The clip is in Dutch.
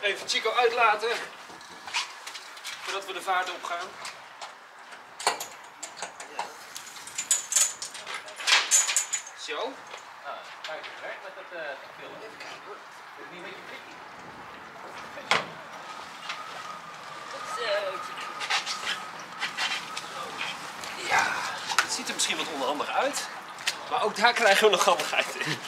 Even Chico uitlaten. Voordat we de vaart opgaan. Zo. Ah, kijk werk met dat. Eh, Even kijken. Eh, is niet een beetje tricky? Ja, het ziet er misschien wat onderhandig uit. Maar ook daar krijgen we nog grappigheid in.